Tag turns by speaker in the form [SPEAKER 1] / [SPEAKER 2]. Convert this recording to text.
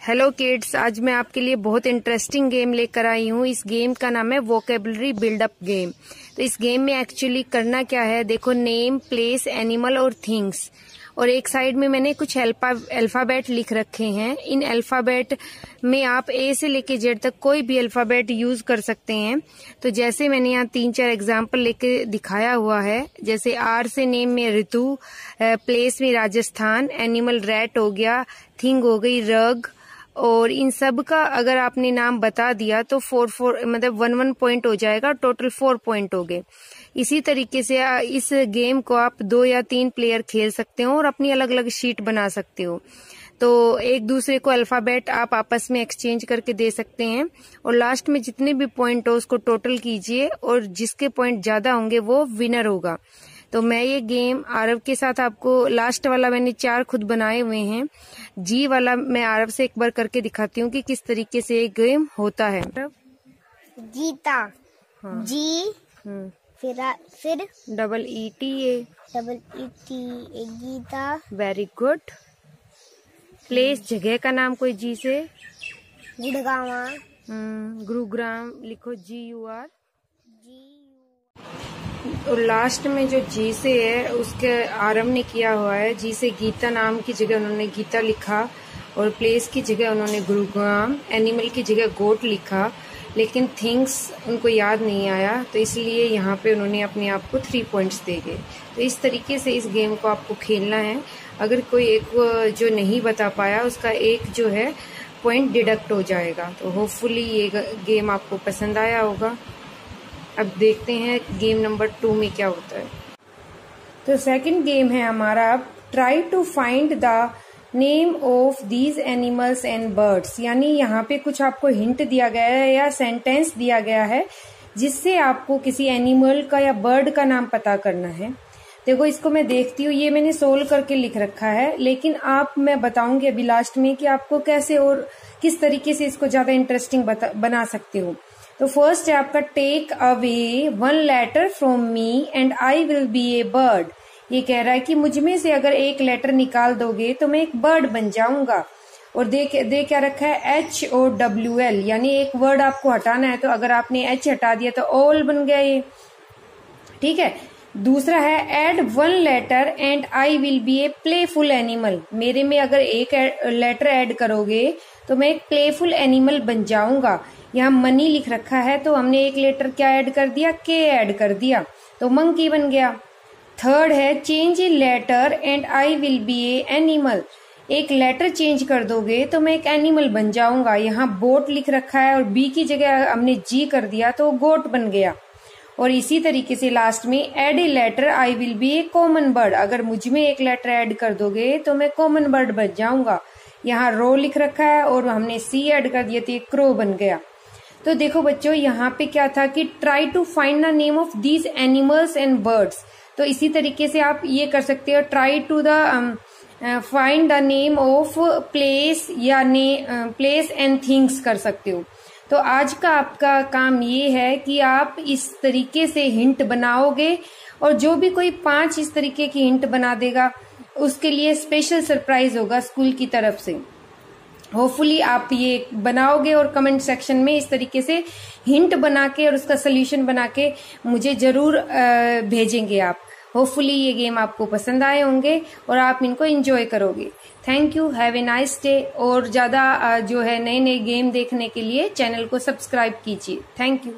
[SPEAKER 1] Hello kids आज मैं आपके लिए बहुत इंटरेस्टिंग गेम लेकर आई हूँ। इस गेम का नाम है वोकेबलरी बिल्डअप गेम तो इस गेम में एक्चुअली करना क्या है? देखो नेम प्लेस एनिमल और थिंग्स और एक साइड में मैंने कुछ अल्फ़ाबेट लिख रखे हैं। इन अल्फ़ाबेट में आप ए से लेके जेड तक कोई भी अल्फ़ाबेट यूज़ कर सकते हैं। तो जैसे मैंने यहाँ तीन चार एग्ज़ाम्पल लेके दिखाया हुआ है। जैसे आर से नेम में ऋतु प्लेस में राजस्थान एनिमल रैट हो गया थिंग हो गई रग और इन सब का अगर आपने नाम बता दिया तो फोर फोर मतलब वन वन पॉइंट हो जाएगा टोटल फोर पॉइंट हो गए। इसी तरीके से इस गेम को आप दो या तीन प्लेयर खेल सकते हो और अपनी अलग अलग शीट बना सकते हो। तो एक दूसरे को अल्फ़ाबेट आप आपस में एक्सचेंज करके दे सकते हैं, और लास्ट में जितने भी पॉइंट हो उसको टोटल कीजिए, और जिसके पॉइंट ज़्यादा होंगे वो विनर होगा। तो मैं ये गेम आरव के साथ आपको लास्ट वाला मैंने चार खुद बनाए हुए हैं। जी वाला मैं आरव से एक बार करके दिखाती हूँ कि किस तरीके से ये गेम होता है।
[SPEAKER 2] गीता हाँ। जी। हम्म। फिर फिर?
[SPEAKER 1] Double E T A.
[SPEAKER 2] Double E T A Geeta.
[SPEAKER 1] Very good. Place जगह का नाम कोई जी से?
[SPEAKER 2] गुड़गावा।
[SPEAKER 1] हम्म, गुरुग्राम। लिखो जी यू आर। और लास्ट में जो जी से है, उसके आरंभ ने किया हुआ है। जी से गीता नाम की जगह उन्होंने गीता लिखा और प्लेस की जगह उन्होंने गुरुग्राम, एनिमल की जगह गोट लिखा। लेकिन थिंग्स उनको याद नहीं आया तो इसलिए यहाँ पे उन्होंने अपने आप को थ्री पॉइंट्स दे गए तो इस तरीके से इस गेम को आपको खेलना है। अगर कोई एक जो नहीं बता पाया, उसका एक जो है पॉइंट डिडक्ट हो जाएगा। तो होपफुली ये गेम आपको पसंद आया होगा। अब देखते हैं गेम नंबर टू में क्या होता है। तो सेकंड गेम है हमारा। Try to find the name of these animals and birds यानी यहाँ पे कुछ आपको हिंट दिया गया है या सेंटेंस दिया गया है, जिससे आपको किसी एनिमल का या बर्ड का नाम पता करना है। देखो, इसको मैं देखती हूँ, ये मैंने सोल्व करके लिख रखा है, लेकिन आप, मैं बताऊँगी अभी लास्ट में कि आपको कैसे और किस तरीके से इसको ज़्यादा इंटरेस्टिंग बना सकते हो। तो फ़र्स्ट है आपका take away one letter from me and I will be a bird ये कह रहा है कि मुझमें से अगर एक लेटर निकाल दोगे तो मैं एक बर्ड बन जाऊँगा। और देख दे क्या रखा है? एच ओ डब्ल्यू एल यानी एक वर्ड आपको हटाना है तो अगर आपने एच हटा दिया तो ओल बन गया ये। ठीक है? दूसरा है add one letter and I will be a playful animal मेरे में अगर एक लेटर ऐड करोगे तो मैं एक प्लेफुल एनिमल बन जाऊँगा। यहाँ मनी लिख रखा है तो हमने एक लेटर क्या ऐड कर दिया? के ऐड कर दिया। तो मंकी बन गया। थर्ड है change in letter and I will be a animal एक लेटर चेंज कर दोगे तो मैं एक एनिमल बन जाऊँगा। यहाँ बोट लिख रखा है और बी की जगह हमने जी कर दिया तो गोट बन गया। और इसी तरीके से लास्ट में add a letter I will be a common bird अगर मुझमें एक लेटर ऐड कर दोगे तो मैं कॉमन बर्ड बन जाऊँगा। यहाँ रो लिख रखा है और हमने सी ऐड कर दिया तो क्रो बन गया। तो देखो बच्चों, यहाँ पे क्या था कि try to find the name of these animals and birds तो इसी तरीके से आप ये कर सकते हो try to the find the name of place या ने प्लेस एंड थिंग्स कर सकते हो। तो आज का आपका काम ये है कि आप इस तरीके से हिंट बनाओगे और जो भी कोई पाँच इस तरीके की हिंट बना देगा, उसके लिए स्पेशल सरप्राइज़ होगा स्कूल की तरफ़ से। होपफुली आप ये बनाओगे और कमेंट सेक्शन में इस तरीके से हिंट बना के और उसका सोल्यूशन बना के मुझे ज़रूर भेजेंगे आप। होपफुली ये गेम आपको पसंद आए होंगे और आप इनको इंजॉय करोगे। Thank you have a nice day और ज़्यादा जो है नए नए गेम देखने के लिए चैनल को सब्सक्राइब कीजिए। Thank you